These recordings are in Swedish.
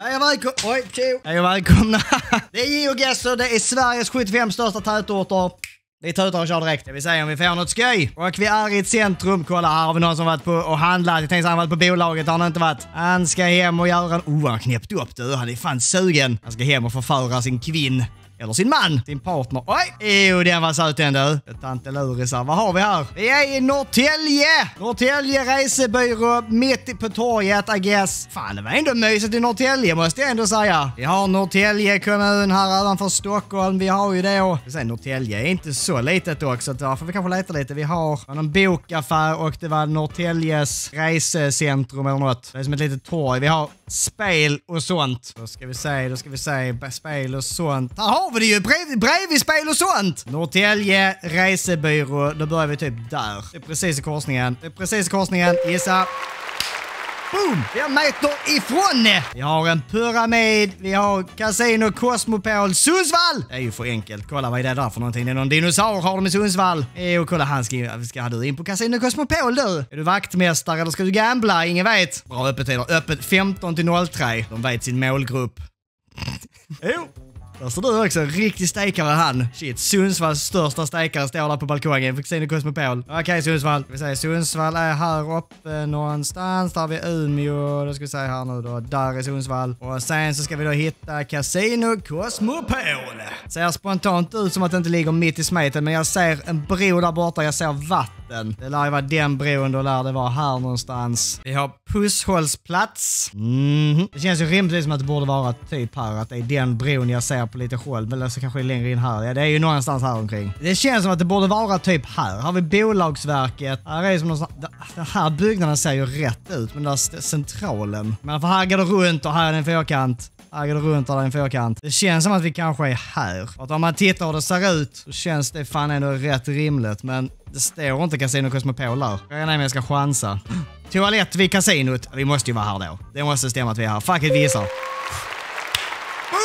Hej och välkomna! Oj, tjo! Hej och välkomna! Det är GeoGuessr, det är Sveriges 75 största tätorter. Vi tutar och kör direkt. Det vill säga om vi får något skoj. Och vi är i ett centrum. Kolla här har vi någon som varit på och handlat. Jag tänkte han varit på bolaget, har han inte varit. Han ska hem och göra en... Oh, han har knäppt upp du. Han är fan sugen. Han ska hem och förföra sin kvinn. Eller sin man, sin partner. Oj! Jo, den var söt den du. Tante Lurisar. Vad har vi här? Vi är i Norrtälje! Norrtälje resebyrå mitt på torget, I guess. Fan, det var ändå mysigt i Norrtälje måste jag ändå säga. Vi har Norrtälje kommun här ovanför Stockholm. Vi har ju då... Säger Norrtälje är inte så litet dock, så därför vi kanske leta lite. Vi har någon bokaffär och det var Norrtäljes resecentrum eller något. Det är som ett litet torg. Vi har spel och sånt. Då ska vi se, då ska vi se. Spel och sånt. Här har vi det ju! Brev, bredvid spel och sånt! Norrtälje resebyrå. Då börjar vi typ där. Det är precis i korsningen. Det är precis i korsningen. Gissa. Boom! Jag meter ifrån! Vi har en pyramid, vi har Casino Cosmopol Sundsvall! Det är ju för enkelt. Kolla vad är det där för någonting? Det är någon dinosaur har de i Sundsvall. Jo, kolla han ska, ska du in på Casino Cosmopol du? Är du vaktmästare eller ska du gambla? Ingen vet. Bra öppettider. Öppet 15 till 03. De vet sin målgrupp. jo. Där står du också, riktig stekare han. Shit, Sundsvalls största stekare står där på balkongen på Casino Cosmopol. Okej okay, Sundsvall, vi säger Sundsvall är här uppe någonstans. Där har vi Umeå, då ska vi säga här nu då. Där är Sundsvall. Och sen så ska vi då hitta Casino Cosmopol. Ser spontant ut som att det inte ligger mitt i smeten, men jag ser en bro där borta, jag ser vatten. Det lär ju vara den bron, då lär det vara här någonstans. Vi har Pusshållsplats. Mm -hmm. Det känns ju rimligtvis som att det borde vara typ här, att det är den bron jag ser på lite håll, men så kanske längre in här. Ja, det är ju någonstans här omkring. Det känns som att det borde vara typ här. Här har vi Bolagsverket. Här är som någonstans, den här byggnaden ser ju rätt ut, men där är centralen. Men för här går det runt och här är det en fyrkant. Här går det runt och där är en fyrkant. Det känns som att vi kanske är här. För att om man tittar hur det ser ut så känns det fan ändå rätt rimligt. Men det står inte Casino Cosmopol där. Frågan är om jag ska chansa. Toalett vid kasinot. Vi måste ju vara här då. Det måste stämma att vi är här. Fuck it, vi gissar.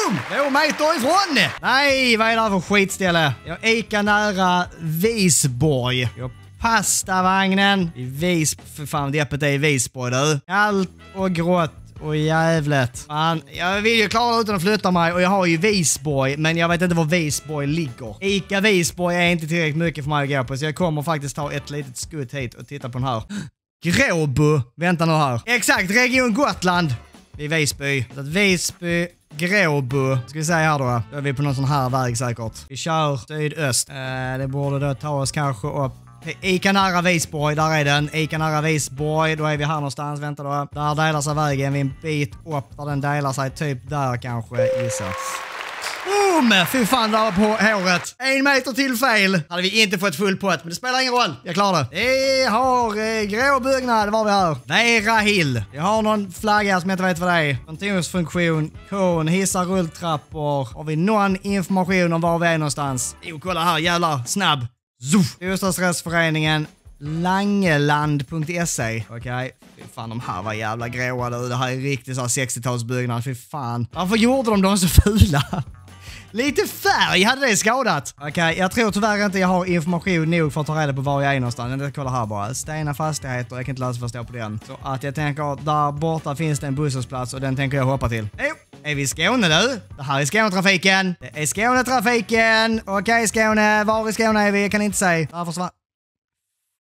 Boom! Två meter ifrån! Nej, vad är det här för skitställe? Jag ekar nära Visborg. Jag pastavagnen i Vis... För fan, deppet är i Visborg du. Kallt och grått och jävligt. Fan, jag vill ju klara utan att flytta mig och jag har ju Visborg, men jag vet inte var Visborg ligger. Ica Visborg är inte tillräckligt mycket för mig att gå på, så jag kommer faktiskt ta ett litet skutt hit och titta på den här. Gråbo. Vänta nu här. Exakt, Region Gotland. Vid Visby. Så att Visby, Gråbo. Ska vi säga här då. Då är vi på någon sån här väg säkert. Vi kör sydöst. Eh, det borde då ta oss kanske upp Ica nära Visborg, där är den. Ica nära Visborg, då är vi här någonstans. Vänta då. Där delar sig vägen vid en bit upp där den delar sig. Typ där kanske, gissa. Oh, Boom! Fy fan, där var på håret. En meter till fel. Hade vi inte fått full pott, men det spelar ingen roll. Jag klarar det. Vi har eh, grå byggnad, var vi här. Vera Hill. Vi har någon flagga som jag inte vet vad det är. Kontorsfunktion, kon, hissar, rulltrappor. Har vi någon information om var vi är någonstans? Jo, kolla här, jävlar. Snabb. Zuff. Bostadsrättsföreningen Langeland.se. Okej. Okay. Fy fan, de här var jävla gråa du. Det här är riktigt 60-talsbyggnad. Fy fan. Varför gjorde de dem så fula? Lite färg hade det skadat. Okej, okay, jag tror tyvärr inte jag har information nog för att ta reda på var jag är någonstans. Jag kolla här bara. Stena Fastigheter, jag kan inte läsa vad det på den. Så att jag tänker, där borta finns det en busshållplats och den tänker jag hoppa till. Jo, är vi i Skåne nu? Det här är Skånetrafiken. Det är Skånetrafiken. Okej okay, Skåne, var i Skåne är vi? Jag kan inte säga. Där försvann...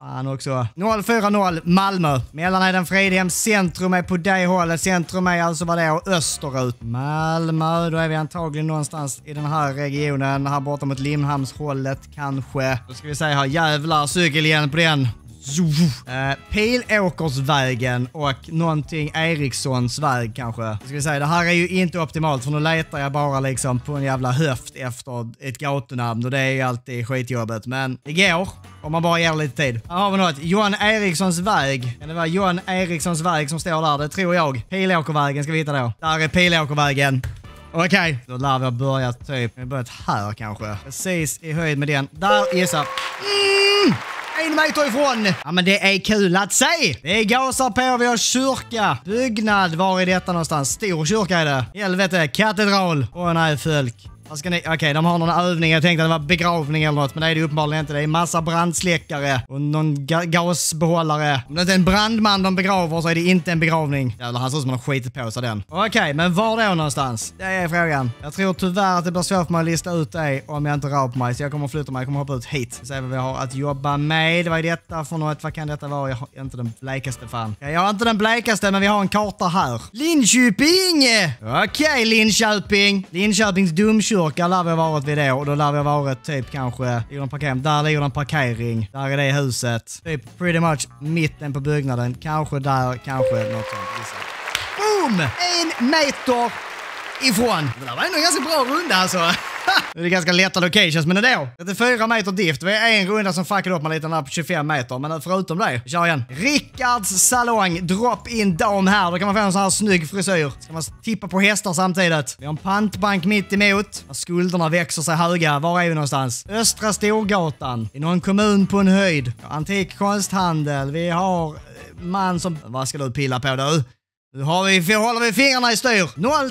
Fan också. 040 Malmö. Mellanheden Fridhem centrum är på det hållet. Centrum är alltså vad det är österut. Malmö, då är vi antagligen någonstans i den här regionen. Här borta mot Limhamnshållet kanske. Då ska vi se här, jävlar cykel igen på den. Eh, uh, Pilåkersvägen och någonting Erikssons väg kanske. Ska vi säga, det här är ju inte optimalt för nu letar jag bara liksom på en jävla höft efter ett gatunamn och det är ju alltid skitjobbet. Men det går om man bara ger lite tid. Här har vi något. Johan Erikssons väg. Kan det vara Johan Erikssons väg som står där? Det tror jag. Pilåkervägen ska vi hitta då. Där är Pilåkervägen. Okej, okay. då lär vi ha börjat typ, vi har börjat här kanske. Precis i höjd med den. Där, gissa. Mm! En meter ifrån. Ja, men det är kul att se. Det gasar på, vi har kyrka. Byggnad, var är detta någonstans? Stor kyrka är det. Helvete, katedral. Åh nej, folk. Vad ska ni... Okej, okay, de har någon övning. Jag tänkte att det var begravning eller något, men det är det uppenbarligen inte. Det är massa brandsläckare och någon ga gasbehållare. Om det inte är en brandman de begraver så är det inte en begravning. Jävlar, han ser ut som han har skitit på sig den. Okej, okay, men var då någonstans? Det är frågan. Jag tror tyvärr att det blir svårt för mig att lista ut det om jag inte rör på mig, så jag kommer att flytta mig. Jag kommer att hoppa ut hit. Se vad vi har att jobba med. Vad är detta för något? Vad kan detta vara? Jag har inte den blekaste fan. Jag har inte den blekaste, men vi har en karta här. Linköping! Okej, okay, Linköping. Linköpings domkyrka lär vi ha varit vid då. Och då lär vi ha varit typ kanske... i en parkering. Där ligger en parkering. Där är det huset. Typ pretty much mitten på byggnaden. Kanske där, kanske något sånt. Boom! En meter ifrån. Det där var ändå en ganska bra runda alltså. det är ganska lätta locations, men ändå. 34 meter dift. Vi har en runda som fuckade upp mig lite där på 25 meter, men förutom det, vi kör igen. Rickards salong, drop-in dam här. Då kan man få en sån här snygg frisyr. Ska man tippa på hästar samtidigt. Vi har en pantbank mitt emot. Skulderna växer sig höga. Var är vi någonstans? Östra Storgatan. I någon kommun på en höjd. Antik konsthandel. Vi har eh, man som... Vad ska du pilla på du? Nu har vi, håller vi fingrarna i styr.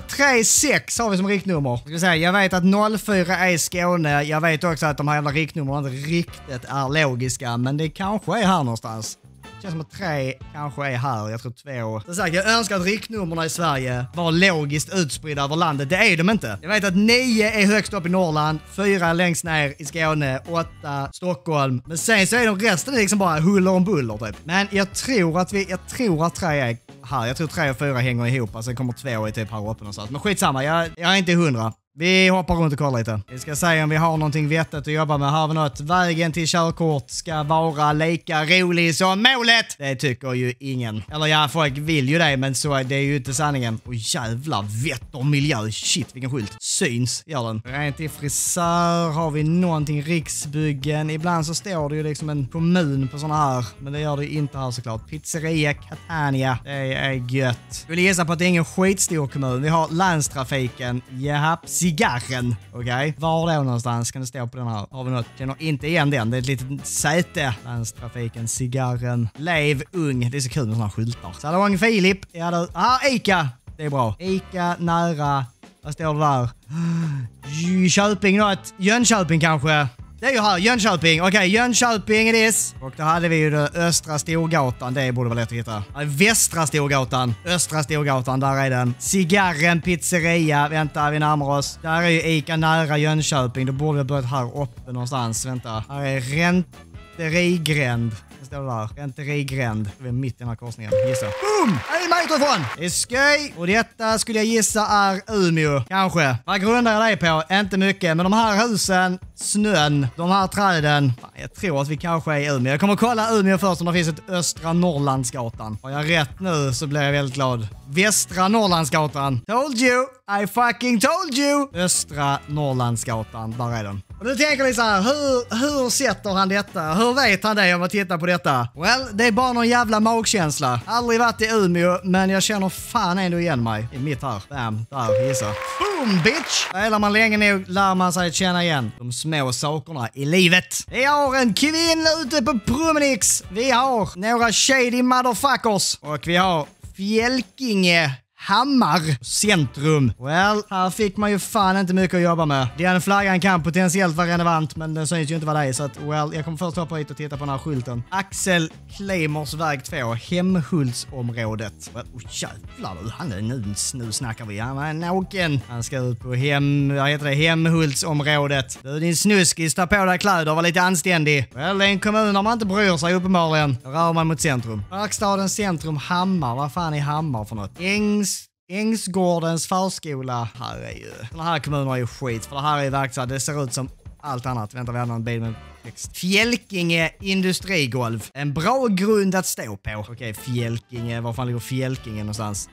036 har vi som riktnummer. Ska säga, jag vet att 04 är Skåne. Jag vet också att de här jävla riktnumren inte riktigt är logiska, men det kanske är här någonstans. Det känns som att tre kanske är här. Jag tror två. Som sagt, jag önskar att riktnumren i Sverige var logiskt utspridda över landet. Det är de inte. Jag vet att nio är högst upp i Norrland, fyra längst ner i Skåne, åtta Stockholm. Men sen så är de resten liksom bara huller om buller typ. Men jag tror att vi, jag tror att tre är här. Jag tror tre och fyra hänger ihop, alltså, sen kommer två i typ här uppe någonstans. Men skitsamma, jag, jag är inte hundra. Vi hoppar runt och kollar lite. Vi ska se om vi har någonting vettigt att jobba med. Har vi något? Vägen till körkort ska vara lika rolig som målet! Det tycker ju ingen. Eller ja, folk vill ju det, men så är det ju inte sanningen. Och jävlar, vett och miljö. Shit, vilken skylt. Syns, gör den. Rent i frisör har vi någonting. Riksbyggen. Ibland så står det ju liksom en kommun på såna här, men det gör det ju inte här såklart. Pizzeria Catania. Det är gött. Jag vill gissa på att det är ingen skitstor kommun. Vi har länstrafiken. Japp. Cigarren. Okej? Okay? Var då någonstans kan det stå på den här? Har vi något? Känner inte igen den. Det är ett litet säte. Länstrafiken, Cigarren. Lev ung. Det är så kul med sådana skyltar. Salong Filip. Ja du. Ah, Ica. Det är bra. Ica nära. Vad står det där? Köping något. Jönköping kanske. Det är ju här, Jönköping. Okej, okay, Jönköping it is. Och då hade vi ju det Östra Storgatan. Det borde vara lätt att hitta. Västra Storgatan. Östra Storgatan, där är den. Cigarren pizzeria. Vänta, vi närmar oss. Där är ju Ica nära Jönköping. Då borde vi ha börjat här uppe någonstans. Vänta. Här är Ränterigränd står där. Ränterigränd. Vi är mitt i den här korsningen. Gissa. Boom! En meter ifrån! Det är sköj! Och detta skulle jag gissa är Umeå. Kanske. Vad grundar jag det på? Inte mycket, men de här husen, snön, de här träden. Jag tror att vi kanske är i Umeå. Jag kommer kolla Umeå först om det finns ett Östra Norrlandsgatan. Har jag rätt nu så blir jag väldigt glad. Västra Norrlandsgatan. Told you! I fucking told you! Östra Norrlandsgatan. Där är den. Och nu tänker ni liksom så här, hur, hur sätter han detta? Hur vet han det om man tittar på detta? Well, det är bara någon jävla magkänsla. Aldrig varit i Umeå, men jag känner fan ändå igen mig. I mitt här. Bam, där, gissa. Boom bitch! Spelar man länge nog lär man sig känna igen de små sakerna i livet. Vi har en kvinna ute på Promenix. Vi har några shady motherfuckers. Och vi har Fjälkinge Hammar centrum. Well, här fick man ju fan inte mycket att jobba med. Den flaggan kan potentiellt vara relevant, men den syns ju inte vara det. Så att, well, jag kommer först hoppa hit och titta på den här skylten. Axel Kleimers väg 2, Hemhultsområdet. Well, oh, jävlar du, han är nu, nu snackar vi. Han är naken. Han ska ut på hem, vad heter det, Hemhultsområdet. Du din snuskis, ta på dig kläder, var lite anständig. Well, det är en kommun där man inte bryr sig uppenbarligen. Då rör man mot centrum. Parkstadens centrum, Hammar. Vad fan är Hammar för något? Ängs Ängsgårdens förskola. Här är ju... Den här kommunen är ju skit, för det här är ju verkligen, Det ser ut som allt annat. Vänta, vi har någon bil med text. Fjälkinge industrigolv. En bra grund att stå på. Okej, okay, Fjälkinge. Var fan ligger Fjälkinge någonstans?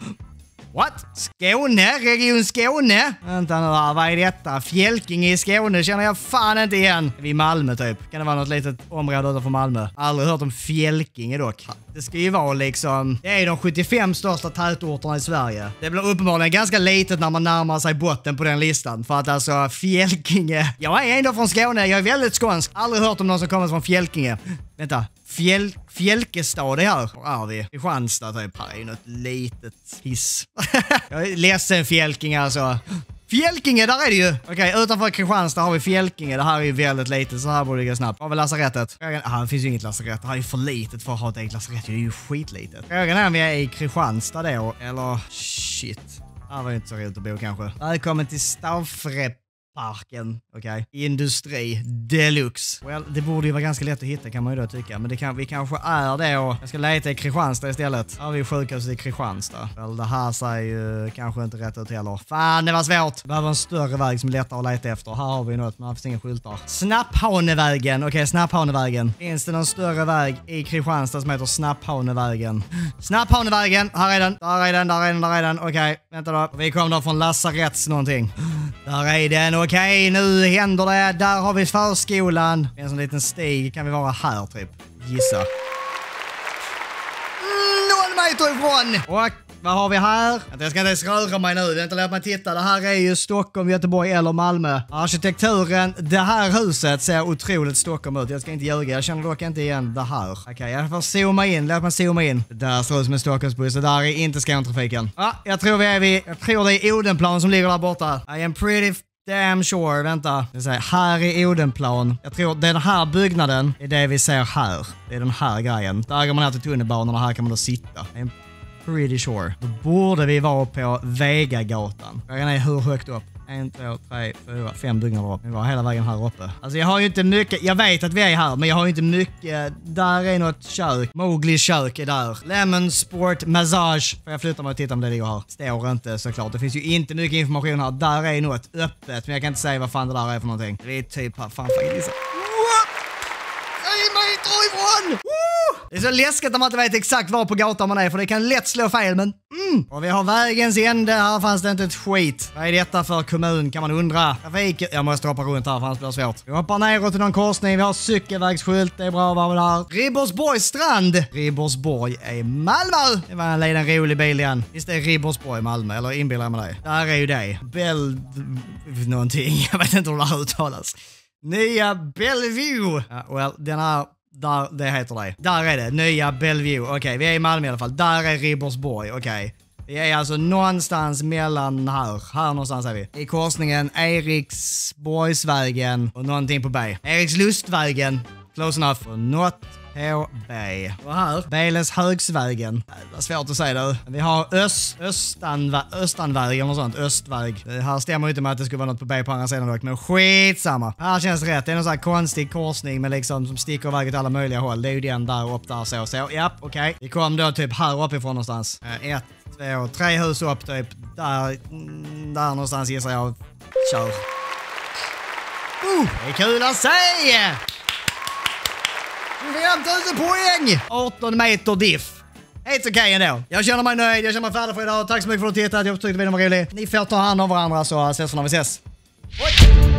What? Skåne? Region Skåne? Vänta nu här, vad är detta? Fjälkinge i Skåne känner jag fan inte igen. Är vi i Malmö typ. Kan det vara något litet område utanför Malmö? Aldrig hört om Fjälkinge dock. Det ska ju vara liksom... Det är de 75 största tätorterna i Sverige. Det blir uppenbarligen ganska litet när man närmar sig botten på den listan. För att alltså Fjälkinge... Jag är ändå från Skåne, jag är väldigt skånsk. Aldrig hört om någon som kommer från Fjälkinge. Vänta, Fjäl Fjälkestad här. Var är vi? Kristianstad typ. Här är ju något litet hiss. jag är ledsen Fjälking alltså. Fjälkinge, där är det ju! Okej, utanför Kristianstad har vi Fjälkinge. Det här är ju väldigt litet, så här borde det gå snabbt. Har vi lasarettet? Frågan, ah, det finns ju inget lasarett. Det här är ju för litet för att ha ett eget lasarett. Det är ju skitlitet. Frågan är om vi är i Kristianstad då, eller shit. Det här var ju inte så roligt att bo kanske. Välkommen till Stavfrepp parken, okej? Okay? Industri, deluxe. Well, det borde ju vara ganska lätt att hitta kan man ju då tycka, men det kan, vi kanske är det och jag ska leta i Kristianstad istället. Här har vi sjukhuset i Kristianstad. Well, det här ser ju kanske inte rätt ut heller. Fan, det var svårt! Behöver en större väg som är lättare att leta efter. Här har vi något, men här finns inga skyltar. Snapphanevägen, okej, okay, Snapphanevägen. Finns det någon större väg i Kristianstad som heter Snapphanevägen? Snapphanevägen, här är den, där är den, där är den, där är den. Okej, okay, vänta då. Vi kom då från lasaretts någonting. Där är den, okej nu händer det. Där har vi förskolan. En sån liten stig. Kan vi vara här typ? Gissa. Mm, noll meter ifrån! Och vad har vi här? Jag ska inte ens röra mig nu. Vänta, låt mig titta. Det här är ju Stockholm, Göteborg eller Malmö. Arkitekturen, det här huset ser otroligt Stockholm ut. Jag ska inte ljuga. Jag känner dock inte igen det här. Okej, okay, jag får zooma in. Låt mig zooma in. Det där ser ut som en Stockholmsbuss. Det där är inte Skånetrafiken. Ja, jag tror vi är vid... Jag tror det är Odenplan som ligger där borta. I am pretty Damn sure, vänta. Jag säger, här är Odenplan. Jag tror den här byggnaden är det vi ser här. Det är den här grejen. Där går man ner till tunnelbanan och här kan man då sitta. Pretty sure. Då borde vi vara på Vegagatan. Frågan är hur högt upp? En, två, tre, fyra, fem byggnader upp. Vi var hela vägen här uppe. Alltså jag har ju inte mycket, jag vet att vi är här, men jag har ju inte mycket. Där är något kök. Mowglis kök är där. Lemon Sport Massage. Får jag flytta mig och titta om det ligger här? Står inte såklart. Det finns ju inte mycket information här. Där är något öppet, men jag kan inte säga vad fan det där är för någonting. Det är typ här, fan fucking gissa. En meter ifrån! Det är så läskigt när man inte vet exakt var på gatan man är för det kan lätt slå fel men mm. Och vi har vägens ände, här fanns det inte ett skit. Vad är detta för kommun kan man undra? Trafik... Jag måste hoppa runt här för annars blir det svårt. Vi hoppar neråt till någon korsning, vi har cykelvägsskylt, det är bra att vara har. Ribbersborgs strand! Ribbersborg är Malmö! Det var en liten rolig bil igen. Visst är Ribbersborg Malmö, eller inbillar jag mig det? Där är ju det. Bell... någonting, jag vet inte hur det här uttalas. Nya Bellevue! Ja, well, den här där, det heter det. Där är det. Nya Bellevue. Okej, okay, vi är i Malmö i alla fall. Där är Ribersborg. Okej. Okay. Vi är alltså någonstans mellan här. Här någonstans är vi. I korsningen Eriksborgsvägen och någonting på B. Erikslustvägen. Close enough. Och något HB. Och här, Beles högsvägen. Är svårt att säga det. Vi har öst, östanvä, östanväg eller något sånt. Östväg. Det här stämmer ju inte med att det skulle vara något på B på andra sidan dock, men skitsamma. Här känns det rätt. Det är någon sån här konstig korsning med liksom som sticker iväg åt alla möjliga håll. Det är ju den där upp där så. Så ja, okej. Okay. Vi kom då typ här uppifrån någonstans. Eh, ett, två, tre hus upp typ. Där, mm, där någonstans gissar jag. Kör. Uh, det är kul att se! 5000 poäng! 18 meter diff. Helt okej okay ändå. Jag känner mig nöjd, jag känner mig färdig för idag. Tack så mycket för att du tittat. Jag tyckte videon var rolig. Ni får ta hand om varandra så ses vi när vi ses. Oj.